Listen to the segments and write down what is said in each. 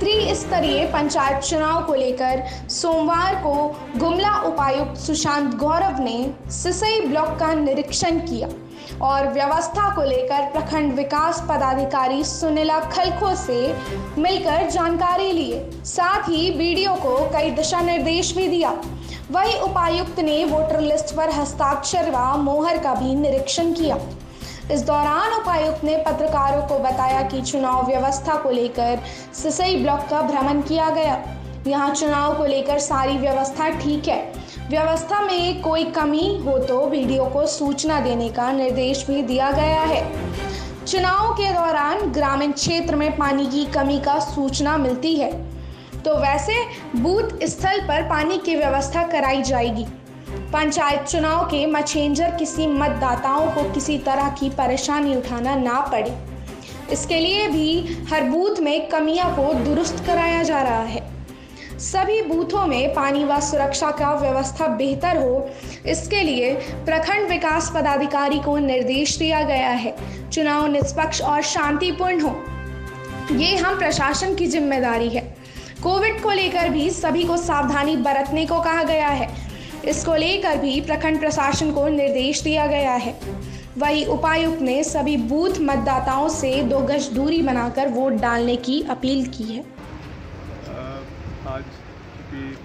त्रिस्तरीय पंचायत चुनाव को लेकर सोमवार को गुमला उपायुक्त सुशांत गौरव ने सिसई ब्लॉक का निरीक्षण किया और व्यवस्था को लेकर प्रखंड विकास पदाधिकारी सुनीला खलखो से मिलकर जानकारी लिए। साथ ही वीडियो को कई दिशा निर्देश भी दिया। वही उपायुक्त ने वोटर लिस्ट पर हस्ताक्षर व मोहर का भी निरीक्षण किया। इस दौरान उपायुक्त ने पत्रकारों को बताया कि चुनाव व्यवस्था को लेकर सिसई ब्लॉक का भ्रमण किया गया। यहाँ चुनाव को लेकर सारी व्यवस्था ठीक है। व्यवस्था में कोई कमी हो तो वीडियो को सूचना देने का निर्देश भी दिया गया है। चुनाव के दौरान ग्रामीण क्षेत्र में पानी की कमी का सूचना मिलती है। तो वैसे बूथ स्थल पर पानी की व्यवस्था कराई जाएगी। पंचायत चुनाव के मछेंजर किसी मतदाताओं को किसी तरह की परेशानी उठाना ना पड़े। इसके लिए भी हर बूथ में कमियाँ को दुरुस्त कराया जा रहा है। सभी बूथों में पानी व सुरक्षा का व्यवस्था बेहतर हो, इसके लिए प्रखंड विकास पदाधिकारी को निर्देश दिया गया है। चुनाव निष्पक्ष और शांतिपूर्ण हो। ये हम प्रशासन की ज़िम्मेदारी है। कोविड को लेकर भी सभी को सावधानी बरतने को कहा गया है। इसको लेकर भी प्रखंड प्रशासन को निर्देश दिया गया है। वही उपायुक्त ने सभी बूथ मतदाताओं से दो गज दूरी बनाकर वोट डालने की अपील की है। आज चूँकि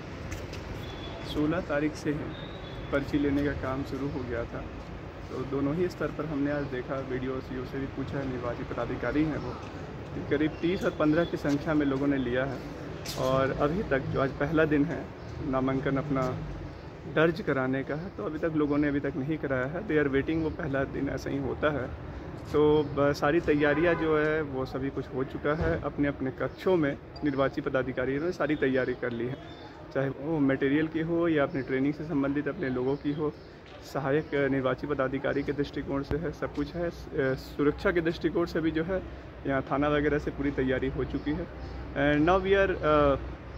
16 तारीख से ही पर्ची लेने का काम शुरू हो गया था तो दोनों ही स्तर पर हमने आज देखा, वीडियो सी से भी पूछा निर्वाचित पदाधिकारी हैं वो। कि करीब 30 और 15 की संख्या में लोगों ने लिया है। और अभी तक जो आज पहला दिन है, नामांकन अपना दर्ज कराने का है तो अभी तक लोगों ने अभी तक नहीं कराया है। दे आर वेटिंग वो पहला दिन ऐसा ही होता है। तो सारी तैयारियाँ जो है, वो सभी कुछ हो चुका है। अपने अपने कक्षों में निर्वाची पदाधिकारियों ने सारी तैयारी कर ली है। चाहे वो मटेरियल की हो या अपनी ट्रेनिंग से संबंधित अपने लोगों की हो, सहायक निर्वाची पदाधिकारी के दृष्टिकोण से है, सब कुछ है। सुरक्षा के दृष्टिकोण से भी जो है, यहाँ थाना वगैरह से पूरी तैयारी हो चुकी है। And now we are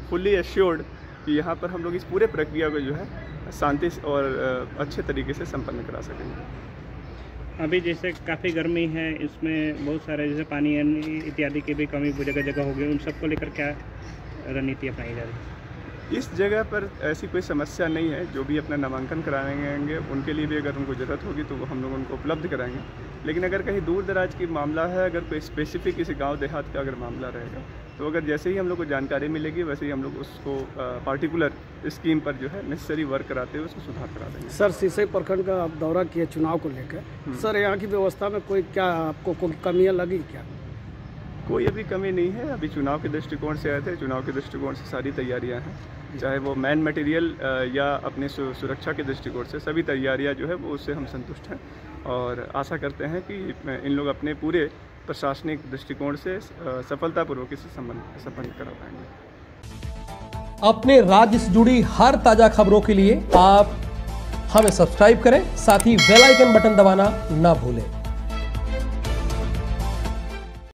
fully assured कि यहाँ पर हम लोग इस पूरे प्रक्रिया को जो है शांति और अच्छे तरीके से संपन्न करा सकेंगे। अभी जैसे काफ़ी गर्मी है, इसमें बहुत सारे जैसे पानी इत्यादि की भी कमी जगह जगह हो गई उन सबको लेकर क्या रणनीति अपनाई जा रही है? इस जगह पर ऐसी कोई समस्या नहीं है जो भी अपना नामांकन कराएँगे उनके लिए भी अगर उनको ज़रूरत होगी तो हम लोग उनको उपलब्ध कराएँगे। लेकिन अगर कहीं दूर दराज की मामला है अगर कोई स्पेसिफिक किसी गाँव देहात का अगर मामला रहेगा तो अगर जैसे ही हम लोग को जानकारी मिलेगी वैसे ही हम लोग उसको पार्टिकुलर स्कीम पर जो है नेसेसरी वर्क कराते हुए उसको सुधार करा देंगे। सर सीसई प्रखंड का आप दौरा किया चुनाव को लेकर। हम्म। सर यहाँ की व्यवस्था में कोई क्या आपको कोई कमियाँ लगी क्या? कोई अभी कमी नहीं है। अभी चुनाव के दृष्टिकोण से आए थे। चुनाव के दृष्टिकोण से सारी तैयारियाँ हैं। चाहे वो मैन मटेरियल या अपने सुरक्षा के दृष्टिकोण से सभी तैयारियाँ जो है वो उससे हम संतुष्ट हैं। और आशा करते हैं कि इन लोग अपने पूरे प्रशासनिक दृष्टिकोण से सफलतापूर्वक इसे संपन्न करा पाएँगे। अपने राज्य से जुड़ी हर ताज़ा खबरों के लिए आप हमें सब्सक्राइब करें। साथ ही बेल आइकन बटन दबाना ना भूलें।